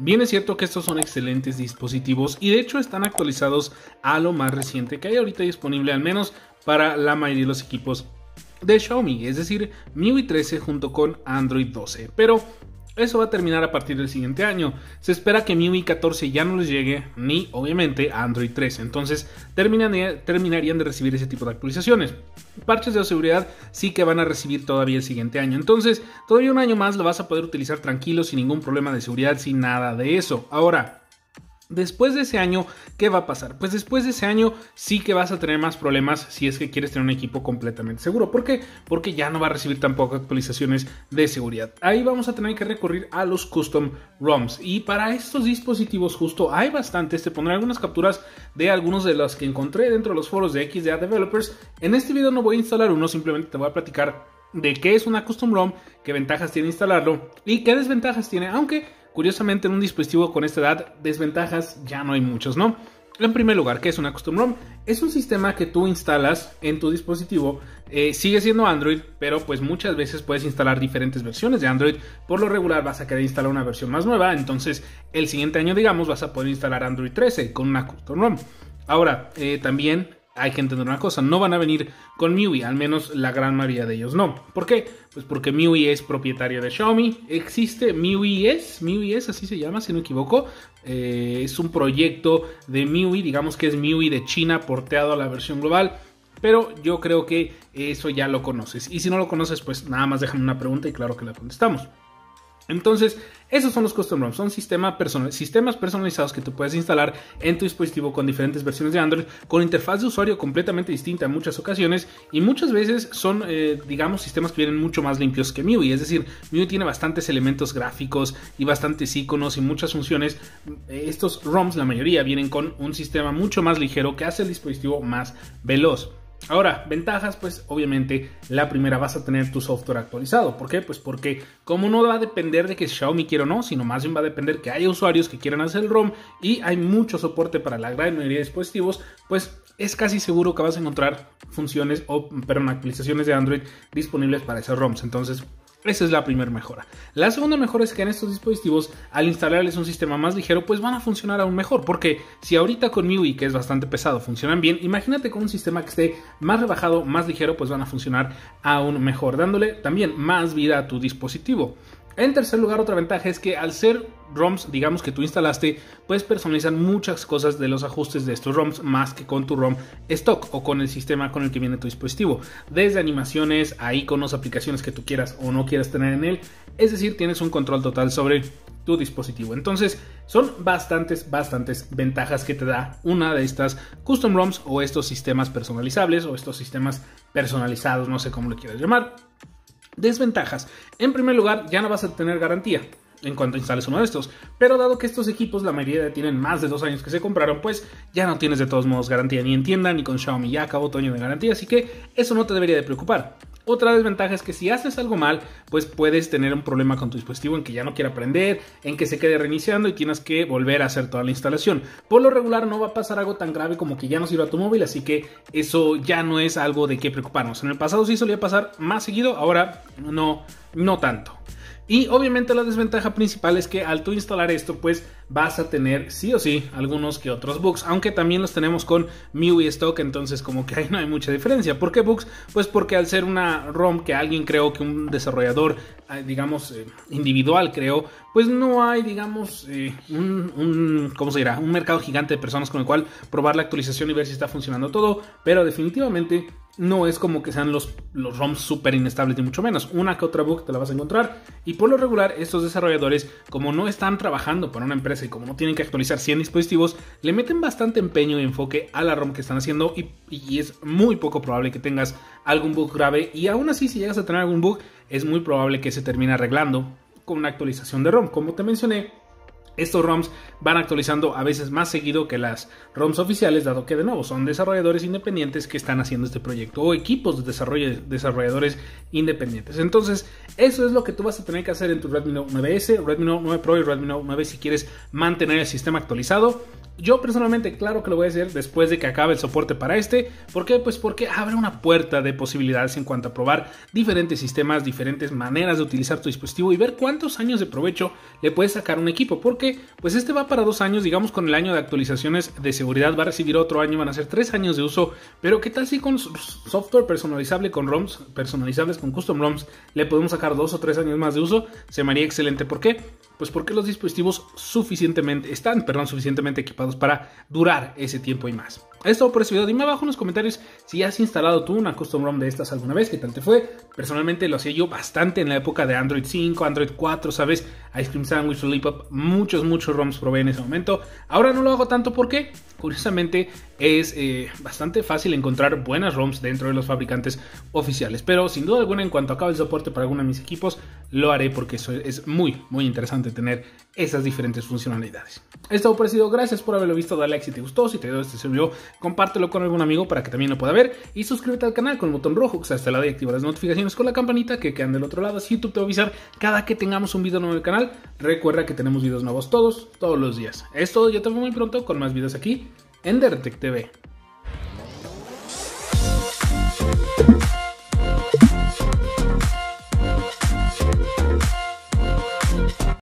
Bien es cierto que estos son excelentes dispositivos y de hecho están actualizados a lo más reciente que hay ahorita disponible al menos para la mayoría de los equipos de Xiaomi, es decir, MIUI 13 junto con Android 12. Pero eso va a terminar a partir del siguiente año. Se espera que MIUI 14 ya no les llegue, ni obviamente a Android 13. Entonces terminarían de recibir ese tipo de actualizaciones. Parches de seguridad sí que van a recibir todavía el siguiente año. Entonces, todavía un año más lo vas a poder utilizar tranquilo, sin ningún problema de seguridad, sin nada de eso. Ahora, Después de ese año, ¿qué va a pasar? Pues después de ese año sí que vas a tener más problemas si es que quieres tener un equipo completamente seguro. ¿Por qué? Porque ya no va a recibir tampoco actualizaciones de seguridad. Ahí vamos a tener que recurrir a los custom ROMs. Y para estos dispositivos justo hay bastantes. Te pondré algunas capturas de algunos de los que encontré dentro de los foros de XDA Developers. En este video no voy a instalar uno, simplemente te voy a platicar de qué es una custom ROM, qué ventajas tiene instalarlo y qué desventajas tiene. Aunque Curiosamente, en un dispositivo con esta edad, desventajas ya no hay muchos, ¿no? En primer lugar, ¿qué es una Custom ROM? Es un sistema que tú instalas en tu dispositivo. Eh, sigue siendo Android, pero pues muchas veces puedes instalar diferentes versiones de Android. Por lo regular vas a querer instalar una versión más nueva. Entonces, el siguiente año, digamos, vas a poder instalar Android 13 con una Custom ROM. Ahora, eh, también hay que entender una cosa, no van a venir con MIUI, al menos la gran mayoría de ellos no. ¿Por qué? Pues porque MIUI es propietario de Xiaomi, existe MIUI es, MIUI es, así se llama, si no me equivoco, eh, es un proyecto de MIUI, digamos que es MIUI de China porteado a la versión global, pero yo creo que eso ya lo conoces. Y si no lo conoces, pues nada más déjame una pregunta y claro que la contestamos. Entonces, esos son los custom ROMs, son sistemas personalizados que tú puedes instalar en tu dispositivo con diferentes versiones de Android, con interfaz de usuario completamente distinta en muchas ocasiones y muchas veces son, eh, digamos, sistemas que vienen mucho más limpios que MIUI, es decir, MIUI tiene bastantes elementos gráficos y bastantes iconos y muchas funciones. Estos ROMs, la mayoría, vienen con un sistema mucho más ligero que hace el dispositivo más veloz. Ahora, ventajas, pues obviamente la primera vas a tener tu software actualizado. ¿Por qué? Pues porque como no va a depender de que Xiaomi quiera o no, sino más bien va a depender que haya usuarios que quieran hacer el ROM y hay mucho soporte para la gran mayoría de dispositivos, pues es casi seguro que vas a encontrar funciones o, perdón, de Android disponibles para esos ROMs. Entonces, esa es la primera mejora. La segunda mejora es que en estos dispositivos, al instalarles un sistema más ligero, pues van a funcionar aún mejor. Porque si ahorita con MIUI, que es bastante pesado, funcionan bien, imagínate con un sistema que esté más rebajado, más ligero, pues van a funcionar aún mejor, dándole también más vida a tu dispositivo. En tercer lugar, otra ventaja es que al ser ROMs, digamos que tú instalaste, puedes personalizar muchas cosas de los ajustes de estos ROMs más que con tu ROM stock o con el sistema con el que viene tu dispositivo. Desde animaciones a iconos, aplicaciones que tú quieras o no quieras tener en él. Es decir, tienes un control total sobre tu dispositivo. Entonces, son bastantes, bastantes ventajas que te da una de estas custom ROMs o estos sistemas personalizables o estos sistemas personalizados, no sé cómo lo quieras llamar. Desventajas. En primer lugar, ya no vas a tener garantía en cuanto instales uno de estos. Pero dado que estos equipos, la mayoría tienen más de dos años que se compraron, pues ya no tienes de todos modos garantía ni en tienda ni con Xiaomi. Ya acabó tu año de garantía, así que eso no te debería de preocupar. Otra desventaja es que si haces algo mal, pues puedes tener un problema con tu dispositivo en que ya no quiera prender, en que se quede reiniciando y tienes que volver a hacer toda la instalación. Por lo regular no va a pasar algo tan grave como que ya no sirva tu móvil, así que eso ya no es algo de qué preocuparnos. En el pasado sí solía pasar más seguido, ahora no, no tanto. Y obviamente la desventaja principal es que al tú instalar esto, pues vas a tener sí o sí algunos que otros bugs, aunque también los tenemos con MIUI Stock, entonces como que ahí no hay mucha diferencia. ¿Por qué bugs? Pues porque al ser una ROM que alguien creó, que un desarrollador, eh, digamos, eh, individual creó, pues no hay, digamos, eh, un, un, ¿cómo se dirá? Un mercado gigante de personas con el cual probar la actualización y ver si está funcionando todo, pero definitivamente no es como que sean los, los ROMs súper inestables, ni mucho menos. Una que otra bug te la vas a encontrar. Y por lo regular, estos desarrolladores, como no están trabajando para una empresa y como no tienen que actualizar 100 dispositivos, le meten bastante empeño y enfoque a la ROM que están haciendo. Y, y es muy poco probable que tengas algún bug grave. Y aún así, si llegas a tener algún bug, es muy probable que se termine arreglando con una actualización de ROM. Como te mencioné, estos ROMs van actualizando a veces más seguido que las ROMs oficiales, dado que de nuevo son desarrolladores independientes que están haciendo este proyecto o equipos de desarrollo, desarrolladores independientes. Entonces, eso es lo que tú vas a tener que hacer en tu Redmi Note 9S, Redmi Note 9 Pro y Redmi Note 9 si quieres mantener el sistema actualizado. Yo personalmente, claro que lo voy a hacer después de que acabe el soporte para este. ¿Por qué? Pues porque abre una puerta de posibilidades en cuanto a probar diferentes sistemas, diferentes maneras de utilizar tu dispositivo y ver cuántos años de provecho le puedes sacar a un equipo. Porque, pues este va para dos años, digamos con el año de actualizaciones de seguridad va a recibir otro año, van a ser tres años de uso. Pero ¿qué tal si con software personalizable, con ROMs personalizables, con custom ROMs, le podemos sacar dos o tres años más de uso? Se me haría excelente. ¿Por qué? Pues porque los dispositivos suficientemente, están, perdón, suficientemente equipados para durar ese tiempo y más. Esto por este video, dime abajo en los comentarios si has instalado tú una custom ROM de estas alguna vez, qué tal te fue. Personalmente lo hacía yo bastante en la época de Android 5, Android 4, ¿sabes? Ice Cream Sandwich, Lollipop, muchos, muchos ROMs probé en ese momento. Ahora no lo hago tanto porque, curiosamente, es eh, bastante fácil encontrar buenas ROMs dentro de los fabricantes oficiales. Pero sin duda alguna, en cuanto acabe el soporte para alguno de mis equipos, lo haré porque eso es muy, muy interesante tener esas diferentes funcionalidades. Esto ha sido, gracias por haberlo visto, dale like si te gustó, si te dio este sirvió, compártelo con algún amigo para que también lo pueda ver y suscríbete al canal con el botón rojo que está hasta el lado y activa las notificaciones con la campanita que quedan del otro lado, así YouTube te va a avisar cada que tengamos un video nuevo en el canal. Recuerda que tenemos videos nuevos todos, todos los días. Es todo, yo te veo muy pronto con más videos aquí en Dertec TV.